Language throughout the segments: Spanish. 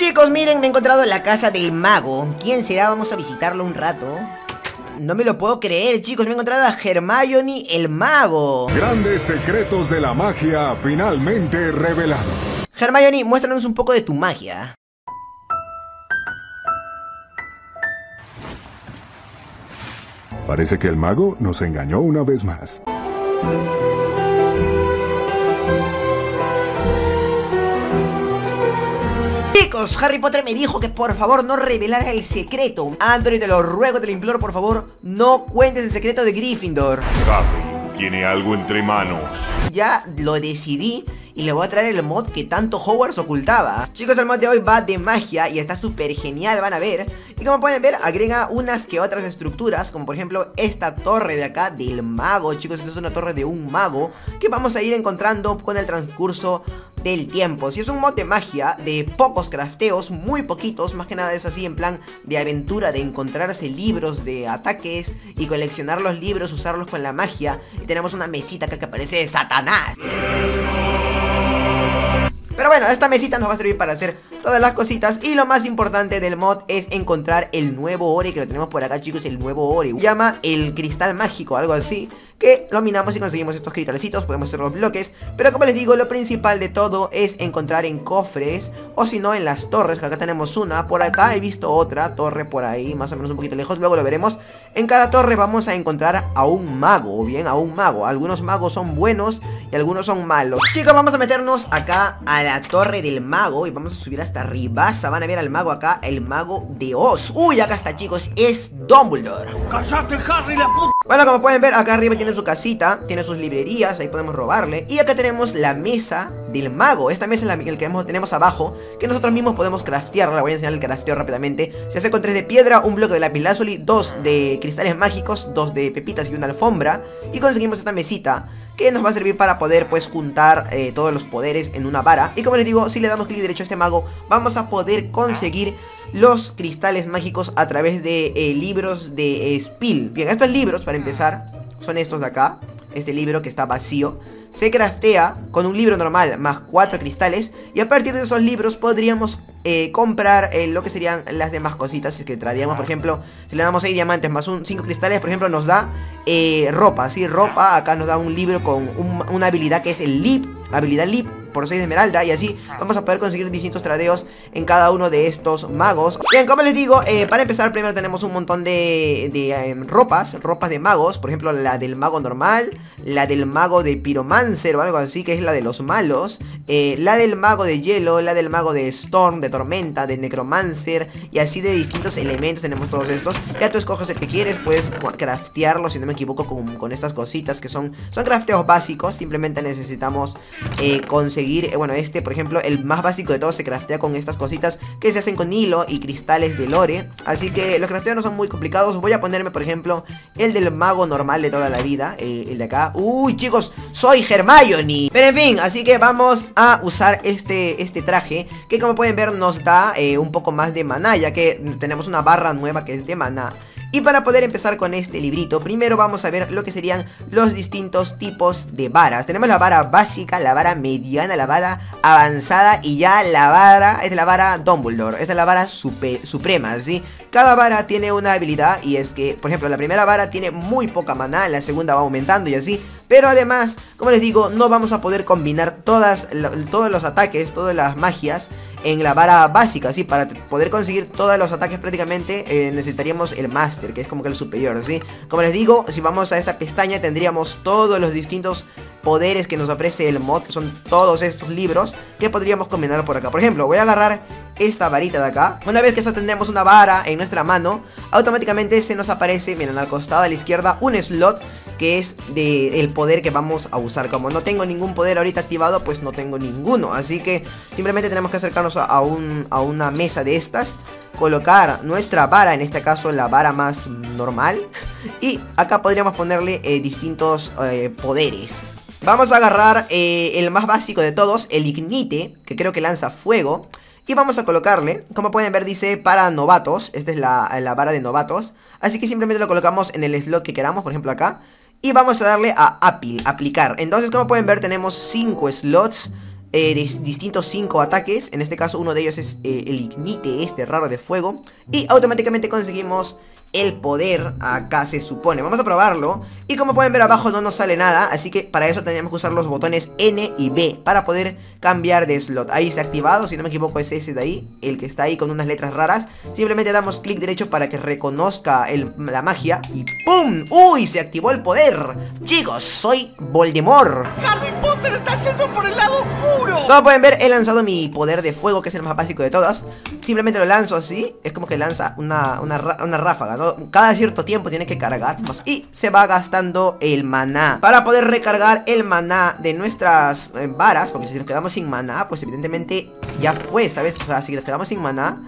Chicos, miren, me he encontrado en la casa del mago. ¿Quién será? Vamos a visitarlo un rato. No me lo puedo creer, chicos. Me he encontrado a Hermione el mago. Grandes secretos de la magia finalmente revelados. Hermione, muéstranos un poco de tu magia. Parece que el mago nos engañó una vez más. Harry Potter me dijo que por favor no revelara el secreto. Andrew, te lo ruego, te lo imploro, por favor, no cuentes el secreto de Gryffindor. Harry tiene algo entre manos. Ya lo decidí y le voy a traer el mod que tanto Hogwarts ocultaba. Chicos, el mod de hoy va de magia y está súper genial, van a ver. Y como pueden ver, agrega unas que otras estructuras, como por ejemplo esta torre de acá del mago. Chicos, esta es una torre de un mago que vamos a ir encontrando con el transcurso del tiempo. Si es un mod de magia, de pocos crafteos, muy poquitos, más que nada es así en plan de aventura, de encontrarse libros de ataques y coleccionar los libros, usarlos con la magia. Y tenemos una mesita acá que parece de Satanás. Bueno, esta mesita nos va a servir para hacer todas las cositas. Y lo más importante del mod es encontrar el nuevo ore Que lo tenemos por acá chicos, el nuevo ore. Llama el cristal mágico, algo así que lo minamos y conseguimos estos cristalecitos, podemos hacer los bloques, pero como les digo, lo principal de todo es encontrar en cofres, o si no en las torres, que acá tenemos una, por acá he visto otra torre por ahí, más o menos un poquito lejos, luego lo veremos, en cada torre vamos a encontrar a un mago, o bien a un mago, algunos magos son buenos y algunos son malos. Chicos, vamos a meternos acá a la torre del mago y vamos a subir hasta arriba, van a ver al mago acá, el mago de Oz. Uy, acá está chicos, es Dumbledore. ¡Cállate, Harry, la puta! Bueno, como pueden ver, acá arriba tiene su casita, tiene sus librerías, ahí podemos robarle. Y acá tenemos la mesa del mago. Esta mesa es la que tenemos abajo, que nosotros mismos podemos craftearla. Voy a enseñar el crafteo rápidamente. Se hace con tres de piedra, un bloque de lapislázuli, dos de cristales mágicos, dos de pepitas y una alfombra. Y conseguimos esta mesita que nos va a servir para poder pues juntar eh, todos los poderes en una vara. Y como les digo, si le damos clic derecho a este mago, vamos a poder conseguir los cristales mágicos a través de eh, libros de Spill. Bien, estos libros, para empezar, son estos de acá. Este libro que está vacío. Se craftea con un libro normal más cuatro cristales. Y a partir de esos libros podríamos eh, comprar eh, lo que serían las demás cositas que traeríamos. Por ejemplo, si le damos 6 diamantes más un 5 cristales, por ejemplo, nos da eh, ropa. ¿sí? Ropa, acá nos da un libro con una habilidad que es el Lip. Habilidad Lip por 6 de esmeralda y así vamos a poder conseguir distintos tradeos en cada uno de estos magos. Bien, como les digo, eh, para empezar primero tenemos un montón de, de em, ropas, ropas de magos. Por ejemplo la del mago normal, la del mago de piromancer o algo así que es la de los malos eh, La del mago de hielo, la del mago de storm, de tormenta, de necromancer Y así de distintos elementos tenemos todos estos. Ya tú escoges el que quieres, puedes craftearlo si no me equivoco con, con estas cositas que son, son crafteos básicos. Simplemente necesitamos eh, conseguir eh, bueno, este por ejemplo, el más básico de todos se craftea con estas cositas que se hacen con hilo y cristales de lore. Así que los crafteos no son muy complicados. Voy a ponerme, por ejemplo, el del mago normal de toda la vida, eh, el de acá. Uy, chicos, soy Hermione. Pero en fin, así que vamos a usar este, este traje que como pueden ver nos da eh, un poco más de maná, ya que tenemos una barra nueva que es de maná. Y para poder empezar con este librito, primero vamos a ver lo que serían los distintos tipos de varas. Tenemos la vara básica, la vara mediana, la vara avanzada y ya la vara, es la vara Dumbledore, es la vara suprema, ¿sí? Cada vara tiene una habilidad y es que, por ejemplo, la primera vara tiene muy poca maná, la segunda va aumentando y así. Pero además, como les digo, no vamos a poder combinar todas, todos los ataques, todas las magias en la vara básica, ¿sí? Para poder conseguir todos los ataques prácticamente eh, necesitaríamos el Master, que es como que el superior, ¿sí? Como les digo, si vamos a esta pestaña tendríamos todos los distintos poderes que nos ofrece el mod, son todos estos libros que podríamos combinar por acá. Por ejemplo, voy a agarrar esta varita de acá. Una vez que eso tendremos una vara en nuestra mano, automáticamente se nos aparece, miren, al costado a la izquierda, un slot que es de el poder que vamos a usar. Como no tengo ningún poder ahorita activado, pues no tengo ninguno. Así que simplemente tenemos que acercarnos a, un, a una mesa de estas. Colocar nuestra vara, en este caso la vara más normal. Y acá podríamos ponerle eh, distintos eh, poderes. Vamos a agarrar eh, el más básico de todos, el Ignite, que creo que lanza fuego. Y vamos a colocarle, como pueden ver dice para novatos, esta es la, la vara de novatos. Así que simplemente lo colocamos en el slot que queramos, por ejemplo acá. Y vamos a darle a aplicar. Entonces como pueden ver tenemos 5 slots eh, dis- distintos 5 ataques. En este caso uno de ellos es eh, el ignite este raro de fuego. Y automáticamente conseguimos el poder acá se supone. Vamos a probarlo. Y como pueden ver abajo no nos sale nada. Así que para eso tendríamos que usar los botones N y B para poder cambiar de slot. Ahí se ha activado, si no me equivoco es ese de ahí. El que está ahí con unas letras raras. Simplemente damos clic derecho para que reconozca el- la magia. Y ¡pum! ¡Uy! Se activó el poder. Chicos, soy Voldemort. ¡Harry Potter está yendo por el lado oscuro! Como pueden ver, he lanzado mi poder de fuego, que es el más básico de todos. Simplemente lo lanzo así. Es como que lanza una, una, una ráfaga, Cada cierto tiempo tiene que cargar. pues, Y se va gastando el maná. Para poder recargar el maná de nuestras eh, varas. Porque si nos quedamos sin maná, pues evidentemente ya fue, ¿sabes? O sea, si nos quedamos sin maná,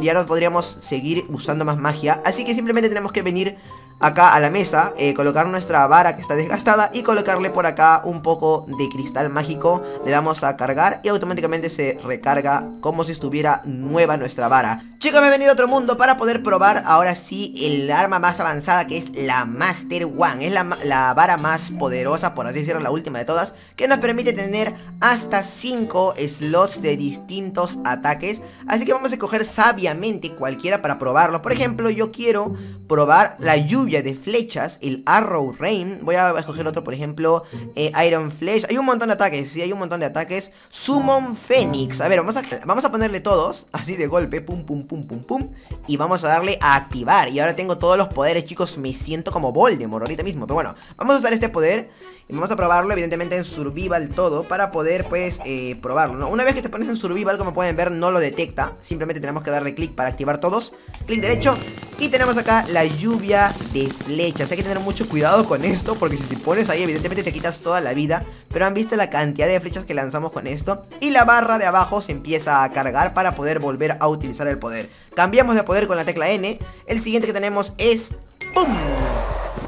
ya no podríamos seguir usando más magia. Así que simplemente tenemos que venir acá a la mesa, eh, colocar nuestra vara que está desgastada y colocarle por acá un poco de cristal mágico. Le damos a cargar y automáticamente se recarga como si estuviera nueva nuestra vara. Chicos, me he venido a otro mundo para poder probar ahora sí el arma más avanzada que es la Master One. Es la, la vara más poderosa, por así decirlo, la última de todas, que nos permite tener hasta 5 slots de distintos ataques. Así que vamos a escoger sabiamente cualquiera para probarlo. Por ejemplo, yo quiero probar la lluvia de flechas, el Arrow Rain. Voy a escoger otro, por ejemplo, eh, Iron Flesh. Hay un montón de ataques, sí, hay un montón de ataques. Summon Phoenix. A ver, vamos a, vamos a ponerle todos, así de golpe, pum, pum, pum, pum, pum. Y vamos a darle a activar. Y ahora tengo todos los poderes, chicos. Me siento como Voldemort ahorita mismo. Pero bueno, vamos a usar este poder. Y vamos a probarlo, evidentemente, en Survival todo. Para poder, pues, eh, probarlo, ¿no? Una vez que te pones en Survival, como pueden ver, no lo detecta. Simplemente tenemos que darle clic para activar todos. Clic derecho. Y tenemos acá la lluvia de flechas. Hay que tener mucho cuidado con esto. Porque si te pones ahí, evidentemente te quitas toda la vida. Pero han visto la cantidad de flechas que lanzamos con esto. Y la barra de abajo se empieza a cargar para poder volver a utilizar el poder. Cambiamos de poder con la tecla N. El siguiente que tenemos es... ¡Pum!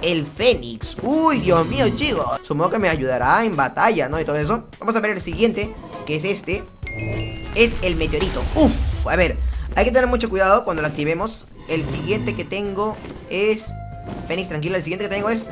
El Fénix. Uy, Dios mío, chicos. Supongo que me ayudará en batalla, ¿no? Y todo eso. Vamos a ver el siguiente, que es este. Es el meteorito. Uf, a ver. Hay que tener mucho cuidado cuando lo activemos. El siguiente que tengo es... Fénix, tranquilo. El siguiente que tengo es...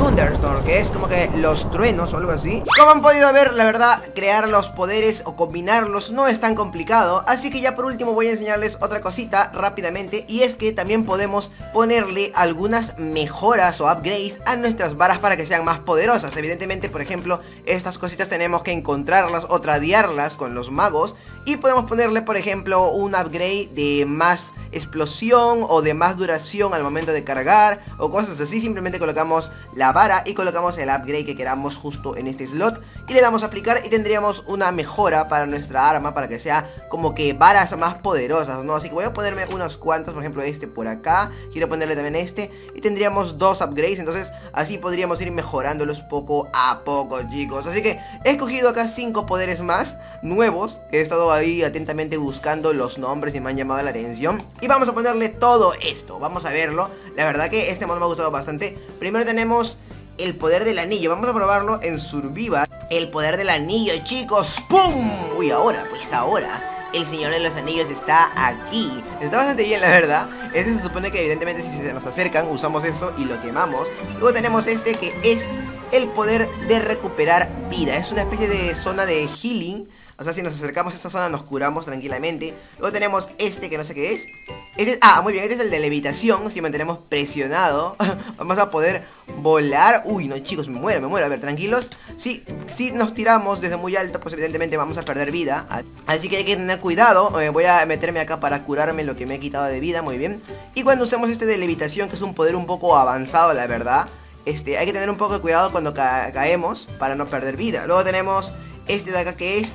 Thunderstorm, que es como que los truenos o algo así. Como han podido ver, la verdad, crear los poderes o combinarlos no es tan complicado. Así que ya por último voy a enseñarles otra cosita rápidamente. Y es que también podemos ponerle algunas mejoras o upgrades a nuestras varas para que sean más poderosas. Evidentemente, por ejemplo, estas cositas tenemos que encontrarlas o tradearlas con los magos. Y podemos ponerle, por ejemplo, un upgrade de más explosión o de más duración al momento de cargar o cosas así. Simplemente colocamos la vara y colocamos el upgrade que queramos justo en este slot y le damos a aplicar y tendríamos una mejora para nuestra arma para que sea como que varas más poderosas, ¿no? Así que voy a ponerme unos cuantos, por ejemplo este por acá, quiero ponerle también este y tendríamos dos upgrades, entonces así podríamos ir mejorándolos poco a poco, chicos. Así que he escogido acá cinco poderes más nuevos que he estado ahí atentamente buscando los nombres y me han llamado la atención y vamos a ponerle todo esto, vamos a verlo. La verdad que este modo me ha gustado bastante. Primero tenemos el poder del anillo. Vamos a probarlo en Survival. El poder del anillo, chicos. ¡Pum! Uy, ahora, pues ahora. El Señor de los Anillos está aquí. Está bastante bien, la verdad. Este se supone que evidentemente si se nos acercan, usamos esto y lo quemamos. Luego tenemos este que es el poder de recuperar vida. Es una especie de zona de healing. O sea, si nos acercamos a esta zona nos curamos tranquilamente. Luego tenemos este que no sé qué es. Este es- ah, muy bien, este es el de levitación. Si mantenemos presionado, vamos a poder volar. Uy, no, chicos, me muero, me muero. A ver, tranquilos. Si, si nos tiramos desde muy alto, pues evidentemente vamos a perder vida. Así que hay que tener cuidado. Eh, voy a meterme acá para curarme lo que me he quitado de vida. Muy bien. Y cuando usemos este de levitación, que es un poder un poco avanzado, la verdad. Este, hay que tener un poco de cuidado cuando ca- caemos para no perder vida. Luego tenemos este de acá que es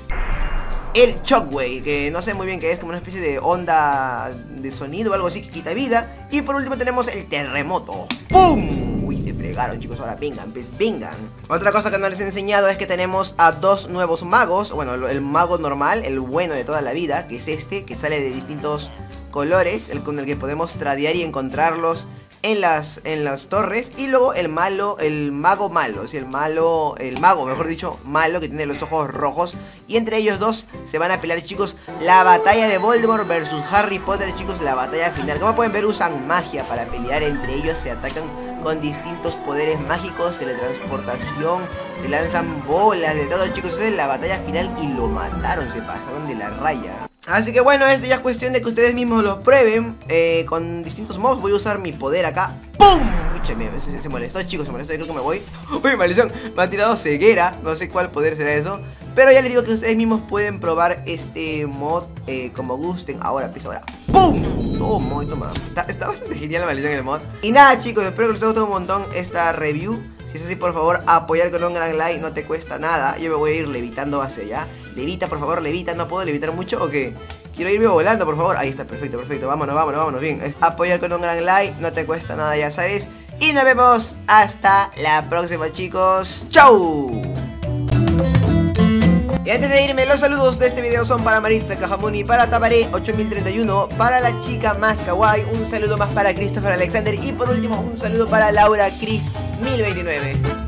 el Shockwave, que no sé muy bien qué es, como una especie de onda de sonido o algo así que quita vida. Y por último tenemos el terremoto. ¡Pum! Uy, se fregaron chicos, ahora vengan, pues vengan. Otra cosa que no les he enseñado es que tenemos a dos nuevos magos. Bueno, el mago normal, el bueno de toda la vida, que es este, que sale de distintos colores, el con el que podemos tradear y encontrarlos en las, en las torres y luego el malo, el mago malo, sea, el malo, el mago, mejor dicho, malo que tiene los ojos rojos y entre ellos dos se van a pelear, chicos, la batalla de Voldemort versus Harry Potter, chicos, la batalla final. Como pueden ver, usan magia para pelear entre ellos, se atacan con distintos poderes mágicos, teletransportación, se lanzan bolas de todo chicos, es la batalla final y lo mataron, se pasaron de la raya. Así que bueno, esto ya es cuestión de que ustedes mismos lo prueben eh, Con distintos mobs voy a usar mi poder acá. ¡Pum! Escúchame, se, se molestó chicos, se molestó, yo creo que me voy. Uy, maldición, me ha tirado ceguera. No sé cuál poder será eso. Pero ya les digo que ustedes mismos pueden probar este mod eh, como gusten. Ahora, pisa ahora. ¡Pum! Toma, toma. Está, está bastante genial la maldición en el mod. Y nada chicos, espero que les haya gustado un montón esta review. Si es así, por favor, apoyar con un gran like, no te cuesta nada. Yo me voy a ir levitando hacia allá. Levita, por favor, levita. ¿No puedo levitar mucho o qué? Quiero irme volando, por favor. Ahí está, perfecto, perfecto. Vámonos, vámonos, vámonos. Bien, apoyar con un gran like, no te cuesta nada, ya sabes. Y nos vemos hasta la próxima, chicos. ¡Chau! Y antes de irme, los saludos de este video son para Maritza Cajamoni, para Tabaré 8031, para la chica más kawaii, un saludo más para Christopher Alexander y por último un saludo para Laura Cris 1029.